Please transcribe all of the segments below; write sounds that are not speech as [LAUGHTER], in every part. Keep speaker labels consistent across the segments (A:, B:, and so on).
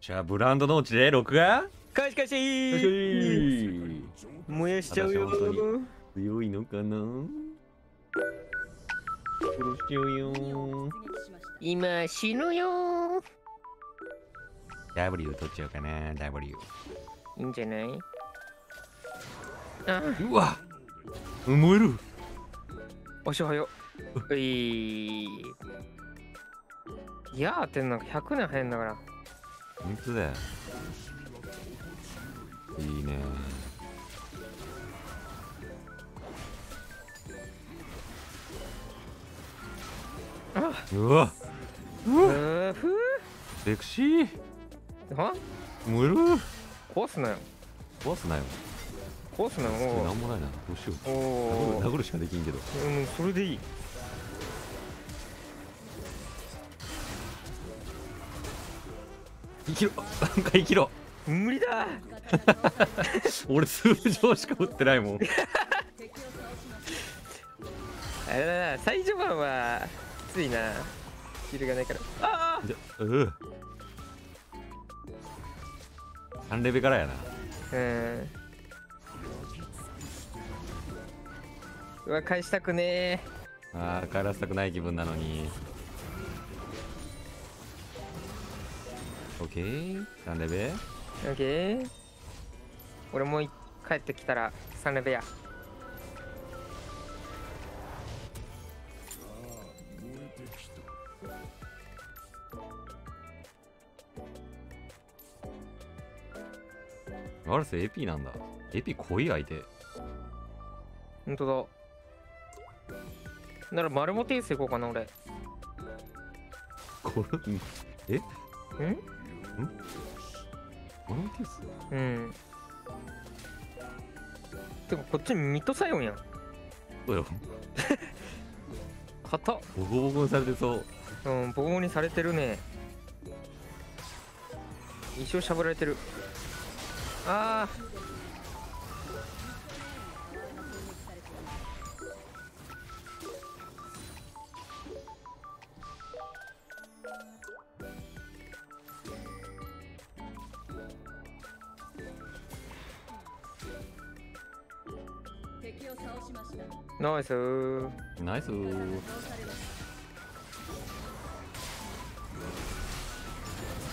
A: じゃあブランドのうちで録画？
B: かしかし
A: よし
B: 燃やしちゃうよ。
A: 強いのかな？殺しちゃうよ。
B: 今死ぬよ。
A: W 取っちゃうかな W
B: いいんじゃない？あ。
A: うわ。燃える。
B: おしおはよ。ういいやーってなんか100年早いんだから
A: 本当だよ。いいね。
B: あ
A: うわ。
B: うーふ
A: セクシー。
B: ーは？
A: 燃える
B: 壊すなよ。
A: 壊すなよ。
B: 壊すなよ。
A: なんもないな。どうしよう。殴るしかできんけど。
B: うんそれでいい
A: きろ。なんか生きろ。
B: 無理だ。[LAUGHS]
A: 俺通常しか打ってないもん。
B: あれだな最序盤はきついな。ヒルがないから。あ
A: じゃう3レベからやな。
B: あうん。うわ返したくね
A: あー帰らせたくない気分なのにオッケー3レベ。
B: えオッケー俺も帰ってきたら3レベや。
A: ワルス AP なんだ。AP 濃い相手。
B: ほんとだ。なら丸モテースいこうかな俺。ん [LAUGHS]
A: これんえ
B: ん？
A: マロンティス？
B: うん。てかこっちミッドサイオンやん。
A: そうよ
B: 硬っ。
A: ボコボコにされてそう。
B: うんボコボコにされてるね。一生しゃぶられてる。あ
C: 敵しました。
B: ーナイスー
A: ナイス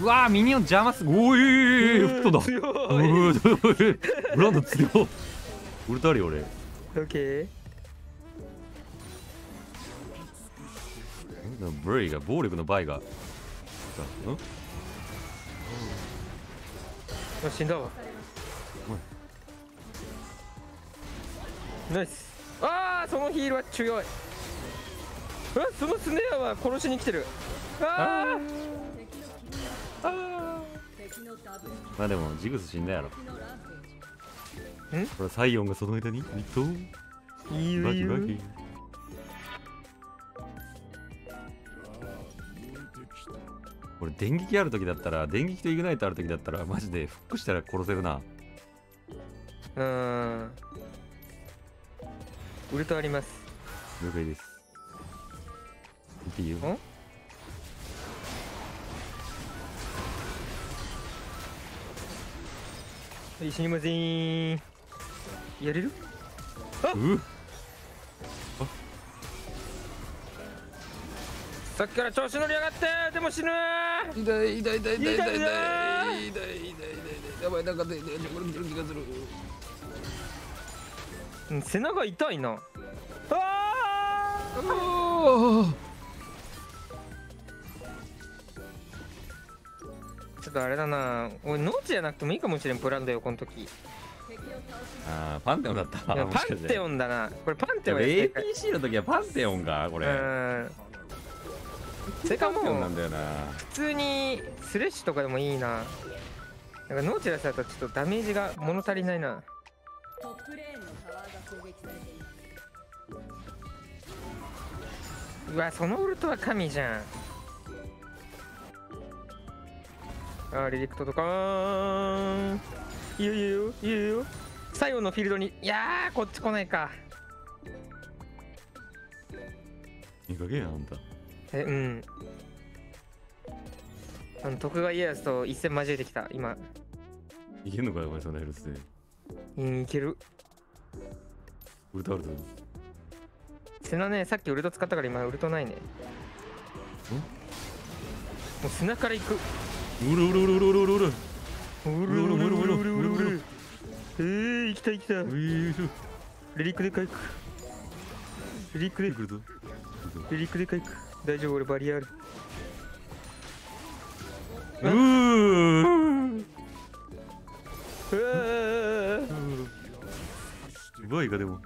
A: うわーミニオン邪魔すおい吹っ飛んだブランド強いウルトあるよ俺
B: オッケー
A: ブレイが暴力の倍がん
B: あ死んだわナイス。ああそのヒールは強い。うわそのスネアは殺しに来てる。ああ
A: まあでもジグス死んだやろ。
C: 敵のランページ。
A: これサイオンがその間に？ミット
B: ーいいよいいよ。
A: バキバキ。これ電撃ある時だったら電撃とイグナイトある時だったらマジでフックしたら殺せるな。
B: うーんウルトあります。
A: 了解です。見ていいよ。
B: んはい死にません。やれる？
A: うっ
B: さっきから調子乗りやがって！でも死ぬ
A: 痛い痛い痛い痛い痛い痛い痛い痛い
B: 痛い。な
A: 痛い痛いやばいなんかでこれ見てる気がする
B: うん背中痛いな。あー。
A: おー
B: ちょっとあれだな。俺ノーチじゃなくてもいいかもしれんプランだよこの時。
A: あーパンテオンだった
B: や
A: もしかして。
B: パンテオンだな。これパンテオン
A: APC の時はパンテオンがこれ。
B: うん。それかもう普通にスレッシュとかでもいいな。なんかノーチラスだとちょっとダメージが物足りないな。
C: トップレー
B: うわそのウルトは神じゃん。あーリリクトとかーんいいよいいよいいよ。いいよ最後のフィールドにいやーこっち来ないか。
A: いい加減やあんた。
B: えうん。あの徳川家康と一戦交えてきた今。
A: いけんのかよお前そんなヘルスで。
B: うんいける。
A: ウルトある。ぞ
B: 砂ねさっきウルト使ったから今ウルトないね。もう砂から行く。
A: うるうるうるうるうるうる。うる
B: うるうるうるうるうる。うるえー、行きた行きた
A: うい。
B: レリックで回復。レリックでレリックで回復。大丈夫俺バリアある。
A: うー。
B: うわー。
A: うまいかでも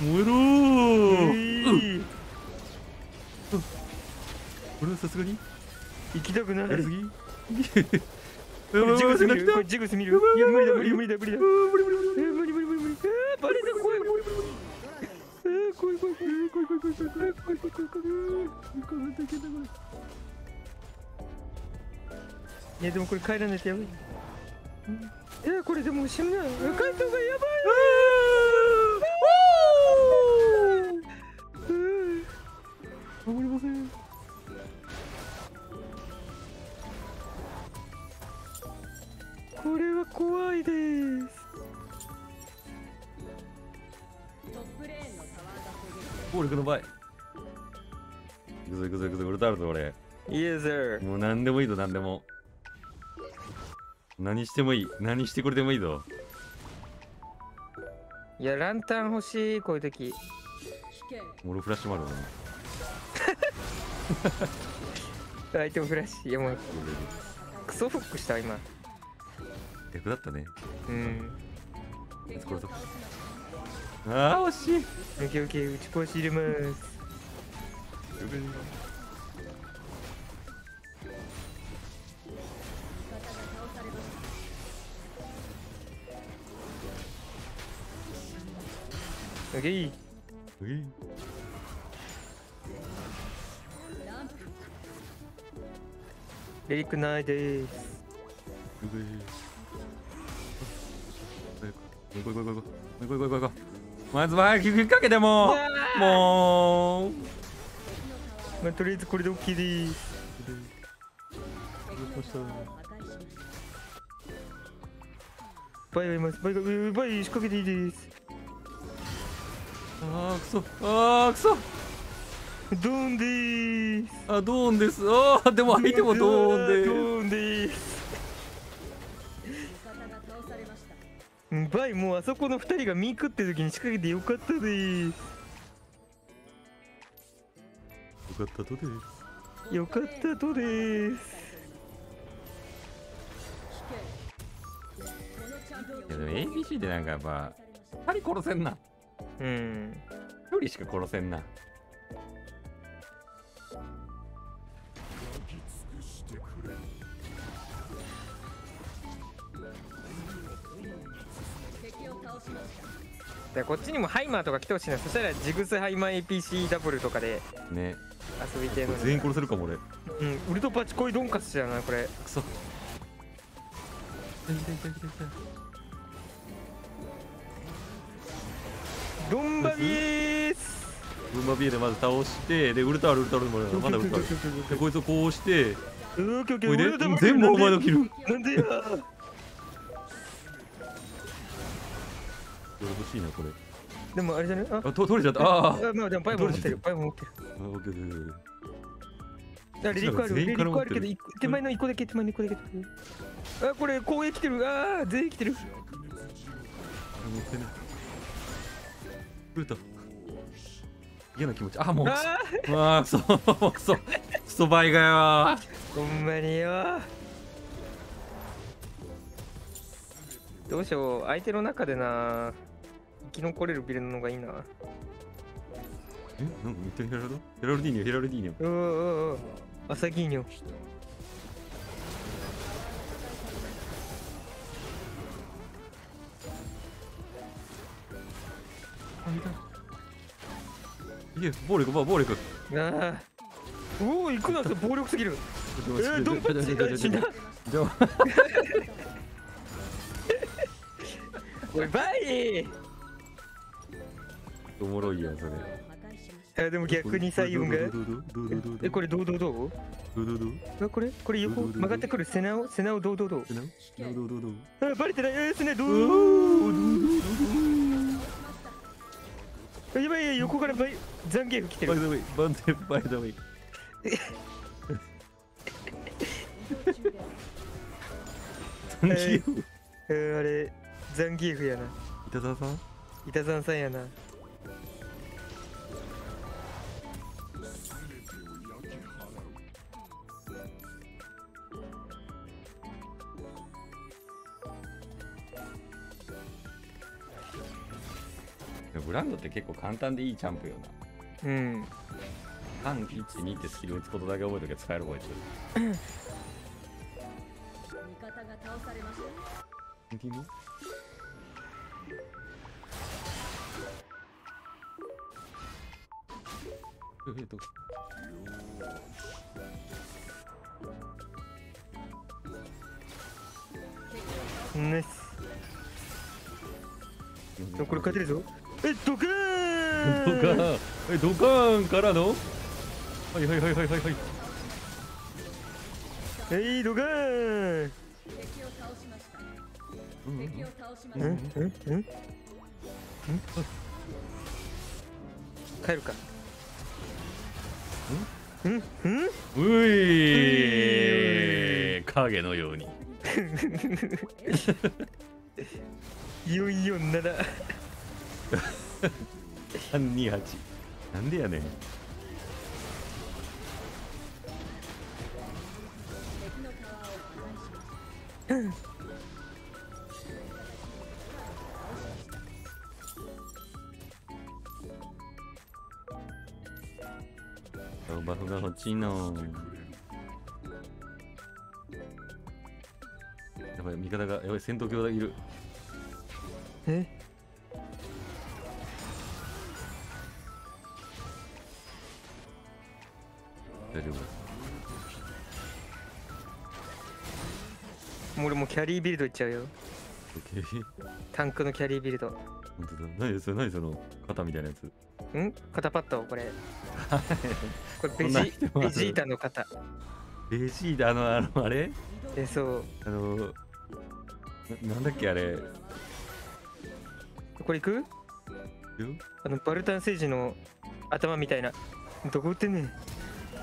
A: 燃えろ
B: え
A: ー。
B: ー
A: これはさすがに？
B: 行きたくない。
A: やりすぎ
B: ジグス見る？これジグス見る？いや無理だ無理だ無理だ無理だ。
A: 無理無理無理
B: えー無理無理無理無理えーバレた怖い怖い怖いえー怖い怖い怖い怖い怖い怖い怖い怖い怖い怖い怖い怖い怖いいやでもこれ帰らないとやばいえーこれでも死ぬな回答がやばいうん
C: 撃
A: 暴力の場合行くぞ行くぞ行くぞウルトあるぞ俺
B: イエス
A: もう何でもいいぞ何でも何してもいい何してくれてもいいぞ
B: いやランタン欲しいこういう時
A: 俺フラッシュもあるな
B: 相手もフラッシュいやもうクソフックした今
A: 逆だったね
B: うん
A: いつ殺そうああ惜しい
B: オッケーオッケー打ち壊し入れますオッケー
A: うい
C: ランプ
B: レリックないです
A: ういこいこいこいこいこいこいこいこいこいまずは早く引っ掛けてもうもう。
B: まあ、とりあえずこれで OK で
C: ーを破壊しました
B: バイがいます。バイがうバイ仕掛けていいです。
A: あーくそ。あーくそ。
B: ドーンでーす。
A: あドーンです。あーでも相手もドーンで
B: ドーンでーすバイもうあそこの二人がミークって時に仕掛けてよかったで。ー
A: よかったとで？す
B: すよかったとでーす
A: いやでも ABC でなんかやっぱ2人殺せんな。
B: うん。
A: 1人しか殺せんな
B: でこっちにもハイマーとか来てほしいな。そしたらジグスハイマー APC ダブルとかで
A: ね。
B: 遊びてえの。に
A: 全員殺せるかも俺。く
B: うんウルトパチコイドンカスじゃなこれ。
A: そ。来た来た来た来た来た
B: ドンバビース。
A: ブンバビーでまず倒してでウルトあるウルトある。まだまだウルトあるでこいつをこうして全部お前のキル
B: なんでや
A: 欲しいなこれ。
B: でもあれじゃないあ？
A: あと取れちゃった。ああ。
B: あまあでもバイも持ってる。バイも持ってる。
A: あオッケーオッケーオッケー。
B: あレリックあるレリ
A: 全員から
B: ックある。けど手前の一個だけ手前の一個だけ。あこれ攻撃来てる。あー全員来てる。
A: あ持ってないウルト嫌な気持ち。あもう。
B: あ
A: あ。あクソもうクソ倍がよ
B: ー。ほんまによどうしよう。相手の中でな生き残れるビルの方がいいな。
A: えなんか言ったヘラルド？ヘラルディーニョヘラルディーニョ
B: うおうおうアサギーニョ。
A: あいた。いけ暴力暴力。
B: ああおお行くなって暴力すぎる。えー、ドンパチあ死んだ。
A: じゃあ。[LAUGHS]
B: おいバイ
A: おもろいやん、それ。
B: えでも逆にさ、ユンが？え、これどうどうどう
A: どうどうどう
B: あ、これこれ横曲がってくる。背中を、背中をどうどうどう
A: 背中どうどうどう
B: あ、バレてない。え、背中どう
A: どう
B: やばい、横からバイザンゲーフ来てる。
A: バイザウェイ、バンテバイザウェイ。ザン
B: ギーフ、え、あれ、ザンギーフやな。
A: 板沢さん
B: 板沢さんやな。
D: ランドって結構簡単でいいジャンプよな
B: うん
D: 半12ってスキル打つことだけ覚えとけ使えるこいつ
C: 味方が倒されました
A: えっと。
B: ナイス。これ勝てるぞ。えドカーン。
A: ドカーン。えドカーンからの？はいはいはいはいはいはい。
B: えい、ドカーン。
C: 敵を倒しました。敵を倒しました。
B: うん。ええ帰るか。ん。ん。ん。
D: うい影のように。[LAUGHS]
B: 447
A: 328なんでやねん。バフが欲しいのやばい味方がやばい戦闘狂がいる。
B: え？
A: 大丈夫
B: 俺もうキャリービルドいっちゃうよ。タンクのキャリービルド。
A: 本当だ。何？それ何？その肩みたいなやつ。
B: ん？肩パッド？これ。[LAUGHS] これベジベジータの肩。
A: ベジータ？のあのあれ？
B: えそう。
A: あのななんだっけあれ？
B: これいく？あのバルタン星人の頭みたいな。どこってんねん。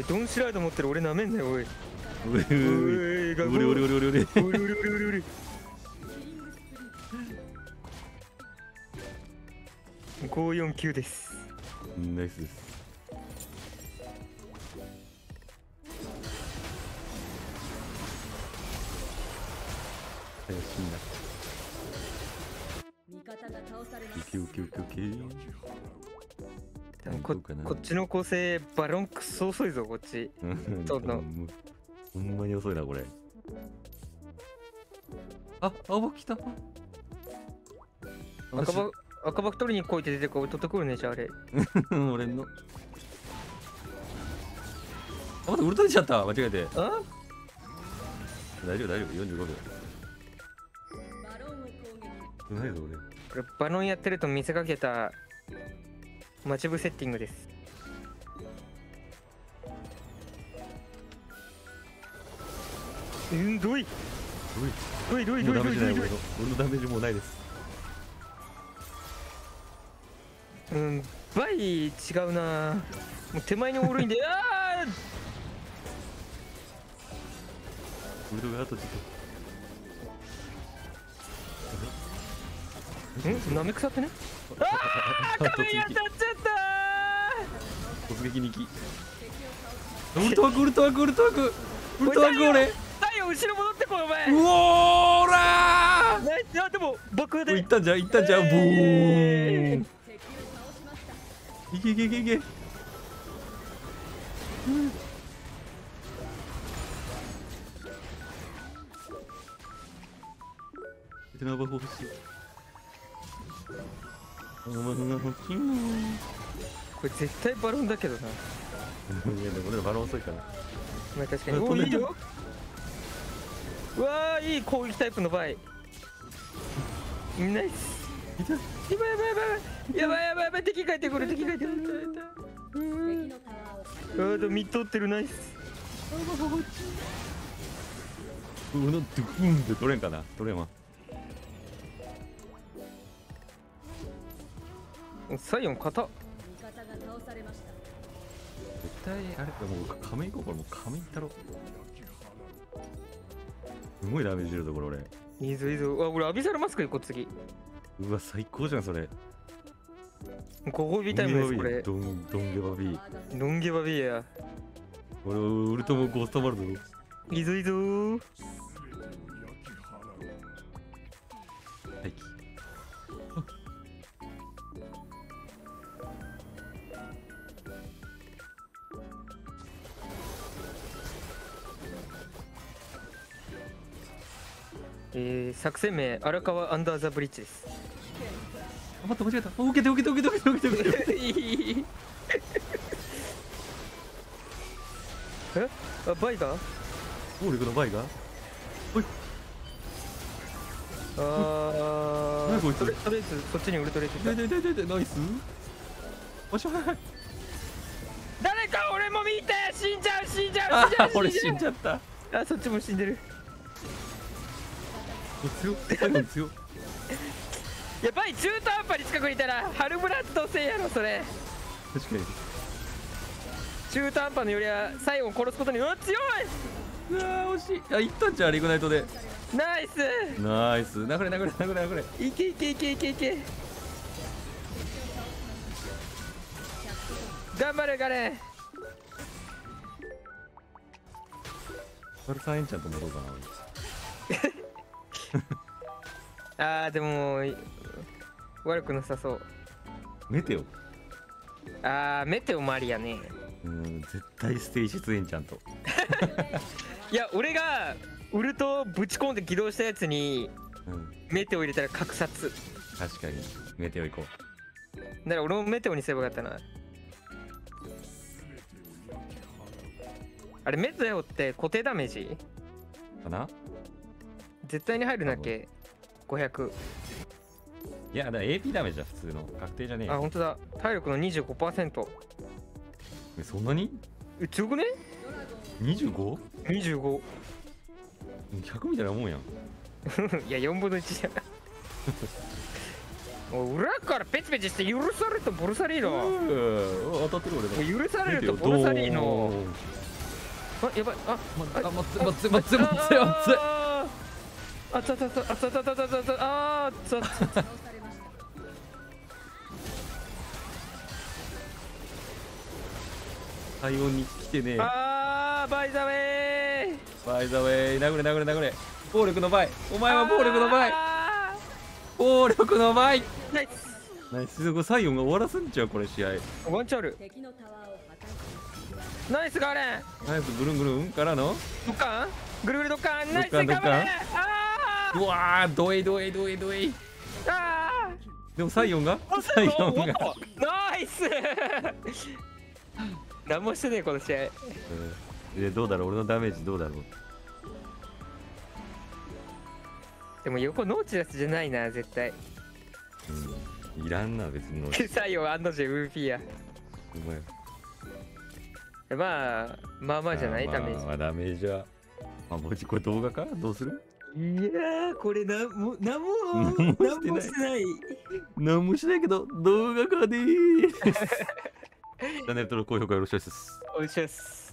D: い
B: ドンシラード持ってる俺なめんなよおい。
A: おいおいおい
B: おいガゴ
A: 俺俺俺俺俺
B: おいおいおいおいおいおい549です。
A: ナイスです。怪しいな。
C: 味方が倒されま
A: ウ
C: す。
A: キウキウキウキ
B: でもここっちの構成バロンクソ遅いぞこっち。
A: うん。
B: そん
A: ほんまに遅いなこれ。あ青葉来た。
B: 赤バ赤バ取りに来いって出てるから俺取ってくるねじゃああれ。
A: う [LAUGHS] ん俺の。あ待ってウルトラちゃった。間違えて。
B: あ？
A: 大丈夫大丈夫。45秒。
C: バロンを攻撃。
A: うまいぞ俺
B: これバロンやってると見せかけた待ち伏セッティングです。うんどい。
A: おい
B: どいどいどいどいどい。どい。
A: 俺のダメージもうないです。
B: うん倍違うな。もう手前におるんで [LAUGHS] あ
A: ウルトラがあとちょっ
B: ーんなめくさってね？
A: と [LAUGHS]
B: あ壁に当たっちゃった
A: 突撃に行き。ウルトワークウルトワークウルトワーク。ウルトワーク俺。
B: 太陽後ろ戻ってこいお前。
A: うおーら
B: ナイスあでも爆で。
A: いったんじゃんいったんじゃんブーン。いけいけいけいけ。うん。手縄欲しいお前が欲しい。の [LAUGHS]
B: これ絶対バロンだけどな。
A: いやでも俺らバロン遅いから。
B: まあ確かに。おいいよ。うわあいい攻撃タイプの場合。ナイス。やばいやばいやばい。やばいやばいやばい。敵がいてくる敵がいてくる。
C: 敵のタワーを
B: あーでもミッドってる。ナイス。
A: うのドゥクンって取れんかな取れんわ
B: サイオン型。
C: 味方が倒されました
A: 絶対あれもう仮面行こうこれもう仮面いったろすごいダメージ出るところ俺
B: いいぞいいぞ。うわ俺アビサルマスク行こう次。
A: うわ最高じゃんそれ
B: ご褒美タイムですこれ。
A: ドンドンゲバビー
B: ロンゲバビエや。
A: 俺ウルトもゴーストバルド
B: いいぞいいぞえー、作戦名荒川アンダーザブリッジです。
A: あ待って間違えた受けて受けて受けて受けて受けて
B: え？あバイガー
A: 暴力のバイが？
B: あー。
A: 何こいつ？
B: とりあえずそっちにウルトレーション
A: 痛い痛い痛い痛い。ナイス。おしゃ
B: 誰か俺も見て！死んじゃう死んじゃう
A: あ
B: 死んじゃう
A: 俺
B: 死んじゃ
A: 死んじゃった。
B: うあそっちも死んでる
A: 強っ最後強っ。
B: やばい中途半端に近くにいたらハルブラッドせいやろそれ。
A: 確かに。
B: 中途半端のよりは最後殺すことにうわ強い！う
A: わー惜しい。あいったんじゃんリグナイトで。
B: ナイス！
A: ナイス。殴れ殴れ殴れ殴れ。
B: いけいけいけいけいけ。頑張れガレン。
A: バルサンエンチャントもどうかな [LAUGHS]
B: あーでも悪くなさそう。
A: メテオ？
B: あーメテオもありやね。
A: うん絶対ステイシスエンチャント
B: いや俺がウルトぶち込んで起動したやつに
A: うん。
B: メテオ入れたら確殺。
A: 確かに。メテオ行こ
B: だから俺もメテオにすればよかったな。あれメテオって固定ダメージ？
A: うかな？
B: 絶対に入るんだっけ？500
A: いやだから AP ダメージは普通の。確定じゃねえよ。
B: あ本当だ。体力の25%
A: えそんなに？
B: え強くね
A: ？25?100
B: 25
A: みたいなもんやん。[LAUGHS]
B: いや4分の1じゃん。[LAUGHS] 裏からペチペチして許されるとボルサリーノ。
A: 当たってる俺
B: う許されるとボルサリーノ。あやばい。あ
A: まあ待って待って待って待って待って
B: あたたたあたたたたたたあーた
C: たた
A: 体温に来てね。
B: あーバイザウェイ
A: バイザウェイ殴れ殴れ殴れ。暴力の倍お前は暴力の倍暴力の倍
B: ナイス。
A: ナイス。これサイオンが終わらすんちゃうこれ試合。
B: ワンチャ
C: ル
B: ナイスガーレン。
A: ナイスぐるんぐるん。からの。
B: ドッカン？ぐるぐるドッカン。ナイス
A: ガーレン
B: ああ
A: うわードエドエドエドエ
B: あ
A: でもサイオンが？
B: ー
A: サイオン？が。
B: ナイス！何もしてねえこの試合。
A: うん。でどうだろう？俺のダメージどうだろう？
B: でも横ノーチラスじゃないな絶対。
A: うん。いらんな別に。の
B: 最後案の定 VP や。
A: お前。
B: まあまあまあじゃない？ダメージ。
A: まあまあダメージは。まあもしこれ動画か？どうする？
B: いやーこれなんもなんも
A: 何も
B: してない。
A: 何もし [LAUGHS] ないけど動画かでーす。[LAUGHS] チャンネル登録高評価よろしくお願いします。
B: おいしいです